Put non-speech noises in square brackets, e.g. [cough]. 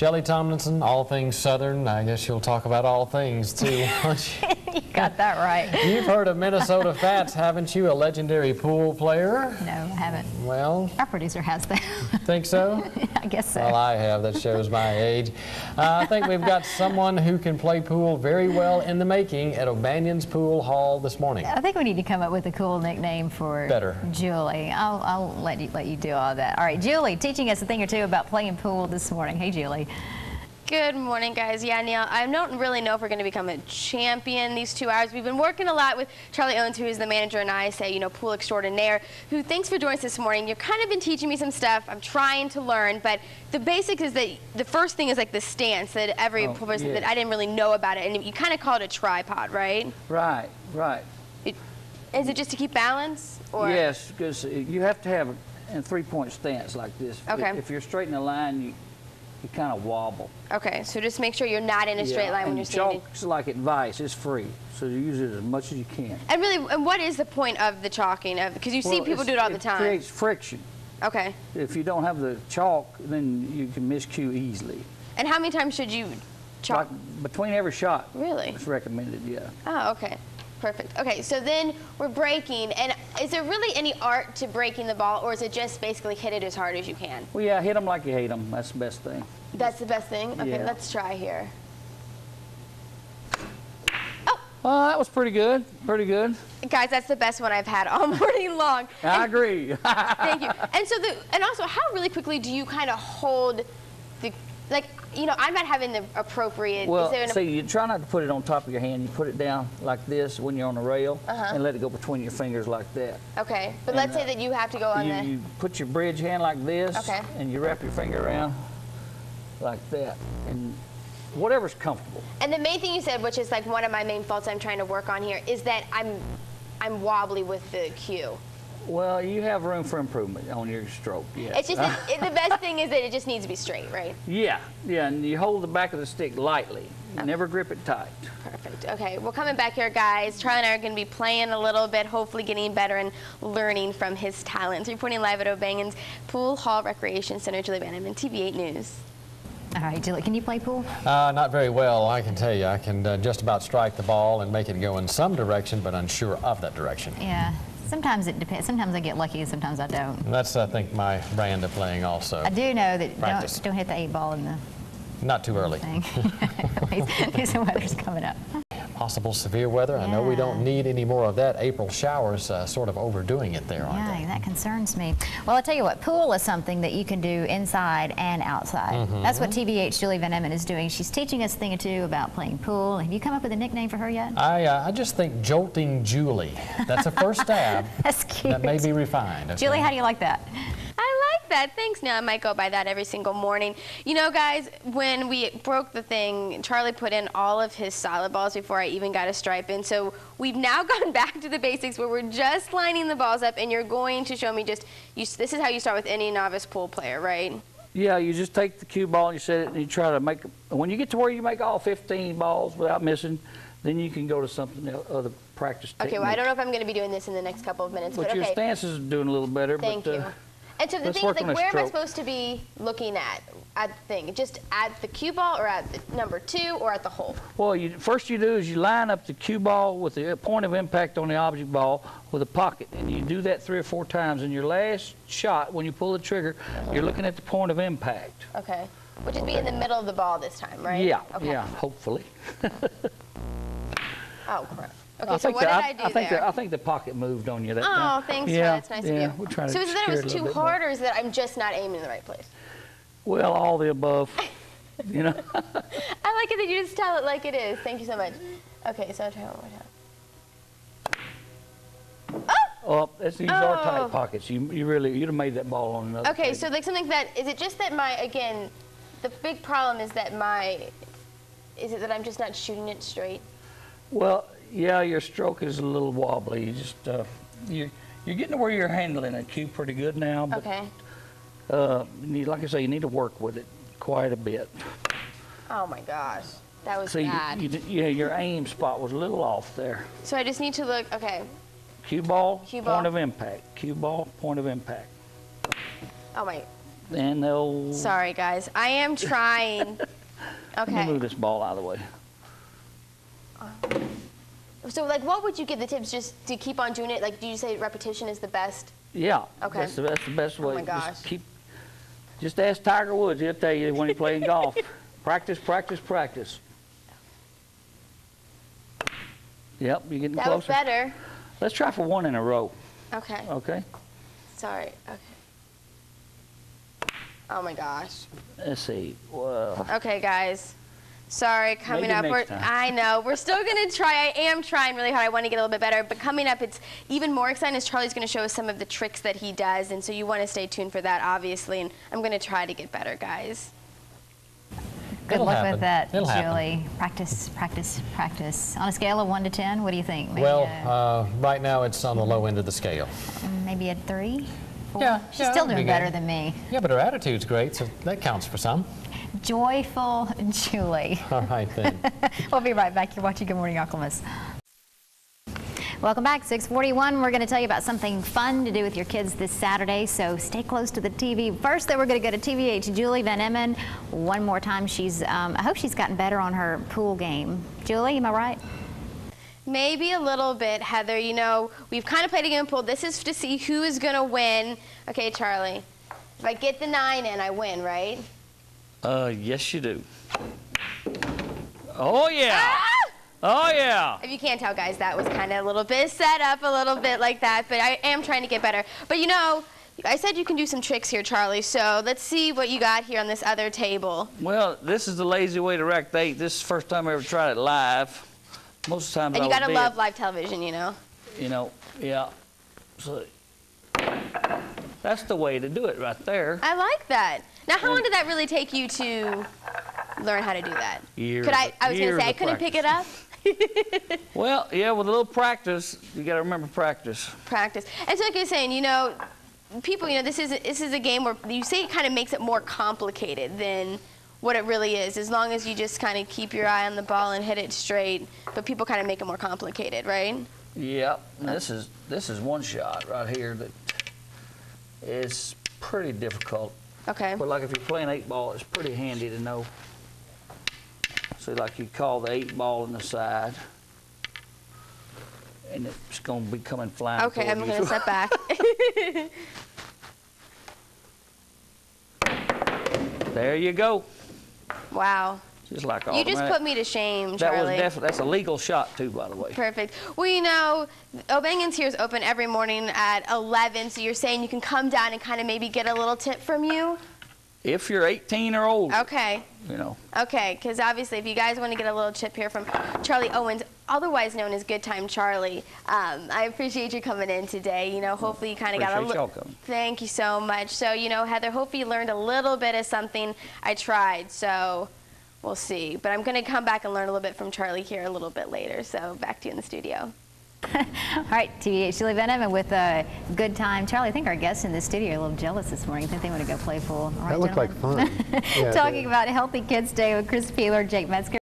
Shelly Tomlinson, all things Southern. I guess you'll talk about all things too. [laughs] [laughs] You got that right. You've heard of Minnesota Fats, haven't you? A legendary pool player. No, I haven't. Well, Our producer has that. [laughs] think so? [laughs] I guess so. Well, I have. That shows my age. Uh, I think we've got someone who can play pool very well in the making at O'Banion's Pool Hall this morning. I think we need to come up with a cool nickname for Better. Julie. I'll, I'll let you let you do all that. All right, Julie, teaching us a thing or two about playing pool this morning. Hey, Julie. Good morning, guys. Yeah, Neil, I don't really know if we're going to become a champion these two hours. We've been working a lot with Charlie Owens, who is the manager, and I say, you know, pool extraordinaire, who thanks for joining us this morning. You've kind of been teaching me some stuff. I'm trying to learn, but the basics is that the first thing is like the stance that every Oh, pool person yes. that I didn't really know about it, and you kind of call it a tripod, right? Right, right. It, is it just to keep balance, or Yes, because you have to have a, a three-point stance like this. Okay. If you're straight in the line, you, you kind of wobble. Okay, so just make sure you're not in a straight Yeah, line when you're standing. chalk's like advice, it's free. So you use it as much as you can. And really, and what is the point of the chalking? Of because you see people do it all the time. creates friction. Okay. If you don't have the chalk, then you can miscue easily. And how many times should you chalk? Like between every shot, Really? it's recommended, yeah. Oh, okay. Perfect. Okay, so then we're breaking, and is there really any art to breaking the ball, or is it just basically hit it as hard as you can? Well, yeah, hit them like you hate them. That's the best thing. That's the best thing? Okay, Yeah. let's try here. Well, that was pretty good, pretty good. Guys, that's the best one I've had all [laughs] morning long. I agree. [laughs] Thank you. And so the, and also, how really quickly do you kind of hold the, like, you know, I'm not having the appropriate, Well, is there an, see, you try not to put it on top of your hand. You put it down like this when you're on the rail, Uh-huh. and let it go between your fingers like that. okay, but and, let's say uh, that you have to go on you, the, you put your bridge hand like this, Okay. and you wrap your finger around like that, and whatever's comfortable. And the main thing you said, which is like one of my main faults I'm trying to work on here, is that I'm I'm wobbly with the cue. Well, you have room for improvement on your stroke. Yes. It's just that [laughs] it, the best thing is that it just needs to be straight, right? yeah, yeah, and you hold the back of the stick lightly. You never grip it tight. Perfect. Okay, well, coming back here, guys. Charlie and I are going to be playing a little bit, hopefully getting better and learning from his talents. Reporting live at O'Banion's Pool Hall Recreation Center, Julie Bannerman, TV8 News. All right, Julie, can you play pool? Uh, not very well, I can tell you. I can uh, just about strike the ball and make it go in some direction, but unsure of that direction. Yeah. Sometimes it depends. Sometimes I get lucky, and sometimes I don't. And that's, I think, my brand of playing also. I do know that Practice. don't, don't hit the eight ball in the Not too early. thing. [laughs] There's some weather's coming up. Possible severe weather. I know we don't need any more of that. April showers uh, sort of overdoing it there, aren't Yeah, they? that concerns me. Well, I tell you what, pool is something that you can do inside and outside. Mm-hmm. That's what TV8 Julie Van Emmen is doing. She's teaching us a thing or two about playing pool. Have you come up with a nickname for her yet? I, uh, I just think jolting Julie. That's a first stab. [laughs] That's cute. that may be refined. okay? Julie, how do you like that? That. Thanks. Now I might go by that every single morning. You know, guys, when we broke the thing, Charlie put in all of his solid balls before I even got a stripe in. So we've now [laughs] gone back to the basics where we're just lining the balls up, and you're going to show me just you, this is how you start with any novice pool player, right? Yeah, you just take the cue ball and you set it and you try to make, when you get to where you make all 15 balls without missing, then you can go to something else, other practice Okay. technique. Well, I don't know if I'm going to be doing this in the next couple of minutes, But but, your okay. stance is doing a little better. Thank but, you. uh, And so the let's thing is, like, where am I supposed to be looking at at the thing? Just at the cue ball, or at the number two, or at the hole? Well, you, first you do is you line up the cue ball with the point of impact on the object ball with a pocket, and you do that three or four times. And your last shot, when you pull the trigger, you're looking at the point of impact. Okay. Which would be in the middle of the ball this time, right? Yeah, Okay. yeah, hopefully. [laughs] Oh crap. Okay, I so think what the, did I, I do I think there? The, I think the pocket moved on you that oh, time. thanks. Yeah, That's nice yeah, of you. we're trying to so is it that it was too bit more. hard, or is that I'm just not aiming in the right place? Well, all the above. [laughs] you know. I like it that you just tell it like it is. Thank you so much. Okay, so I'll try one more time. Oh, oh! That's, these are Oh. tight pockets. You, you really, you'd have made that ball on another. Okay, table. so like something that is it just that my again, the big problem is that my is it that I'm just not shooting it straight? Well, yeah, your stroke is a little wobbly. You just, uh, you, you're getting to where you're handling a cue pretty good now. But, Okay. uh, need, like I say, you need to work with it quite a bit. Oh my gosh, that was See, you, bad. you, did- yeah, your aim spot was a little off there. so I just need to look. Okay. Cue ball, Cue ball. point of impact. Cue ball, point of impact. Oh my. and they'll. Sorry, guys. I am trying. okay. [laughs] Let me move this ball out of the way. So, like, what would you give the tips just to keep on doing it? Like, do you say repetition is the best? Yeah. Okay. That's the, that's the best Oh way. my gosh. Just keep. Just ask Tiger Woods. He'll tell you when he's playing golf. [laughs] Practice, practice, practice. Yep, you're getting That closer. was better. Let's try for one in a row. Okay. Okay. Sorry. Okay. Oh my gosh. Let's see. Whoa. Okay, guys. Sorry, coming up. We're. I know. We're still going to try. I am trying really hard. I want to get a little bit better. But coming up, it's even more exciting as Charlie's going to show us some of the tricks that he does. And so you want to stay tuned for that, obviously. And I'm going to try to get better, guys. Good It'll luck happen. with that, It'll happen. Julie. Practice, practice, practice. On a scale of 1 to 10, what do you think? Maybe Well, a, uh, right now it's on the low end of the scale. maybe a 3? Four? Yeah, She's yeah, still that'd be doing better good. than me. Yeah, but her attitude's great, so that counts for some. Joyful Julie. [laughs] All right then. [laughs] We'll be right back. You're watching Good Morning Arklamiss. Welcome back, 641. We're going to tell you about something fun to do with your kids this Saturday, so stay close to the TV. First, though, we're going to go to TV8 Julie Van Emmen. One more time, she's, um, I hope she's gotten better on her pool game. Julie, am I right? Maybe a little bit, Heather. You know, we've kind of played a game of pool. This is to see who is going to win. Okay, Charlie. If I get the nine in, I win, right? Uh, yes, you do. Oh yeah. Ah! Oh yeah. If you can't tell, guys, that was kind of a little bit set up, a little bit like that, but I am trying to get better. But you know, I said you can do some tricks here, Charlie, so let's see what you got here on this other table. Well, this is the lazy way to rack the eight. This is the first time I ever tried it live. Most of the time, And I you gotta love live television, you know? You know, yeah. So that's the way to do it right there. I like that. Now, how long did that really take you to learn how to do that? Years. Could I, I was gonna say, I couldn't pick it up. [laughs] Well, yeah, with a little practice, you got to remember practice. Practice. And so like you're saying, you know, people, you know, this is, this is a game where you say it kind of makes it more complicated than what it really is, as long as you just kind of keep your eye on the ball and hit it straight. But people kind of make it more complicated, right? Yep. This is this is one shot right here that is pretty difficult. Okay. But like if you're playing eight ball, it's pretty handy to know. So like you call the eight ball in the side, and it's going to be coming flying. Okay, I'm gonna you. step [laughs] back. There you go. wow. Just like You just put me to shame, Charlie. That was definitely that's a legal shot too, by the way. Perfect. Well, you know, O'Banions here is open every morning at 11, so you're saying you can come down and kind of maybe get a little tip from you? If you're 18 or older, Okay. you know. Okay, because obviously, if you guys want to get a little tip here from Charlie Owens, otherwise known as Good Time Charlie, um, I appreciate you coming in today. You know, hopefully you kind of got a little. Thank you so much. So, you know, Heather, hopefully you learned a little bit of something. I tried, so we'll see. But I'm going to come back and learn a little bit from Charlie here a little bit later. So, back to you in the studio. [laughs] All right, TV8 Julie Van and with a good time. Charlie, I think our guests in the studio are a little jealous this morning. I think they want to go play pool. All right, That looked like fun. [laughs] Yeah, Talking about Healthy Kids Day with Chris Peeler, Jake Metzger.